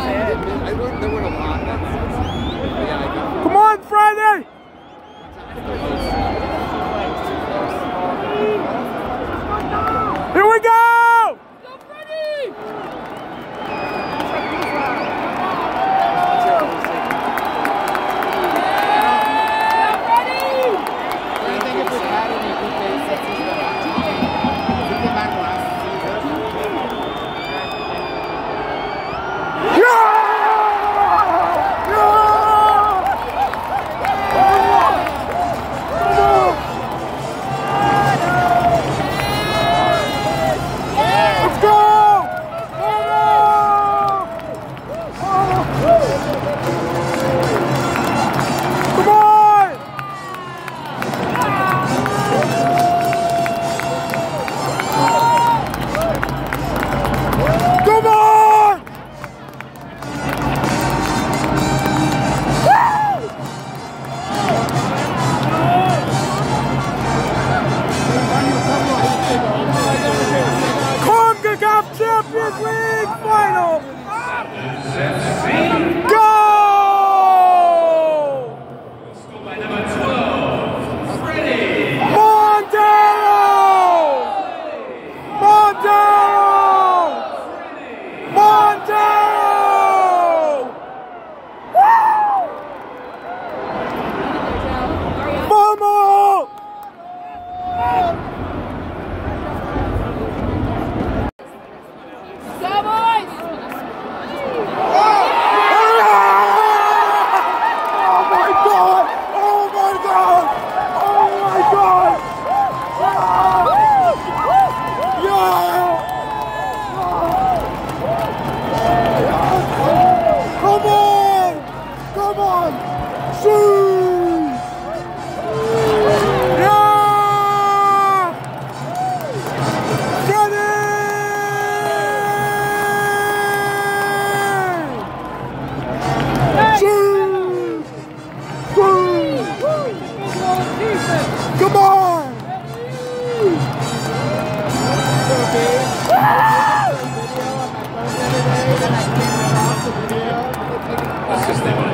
좋아하세요? Come on! That's just they want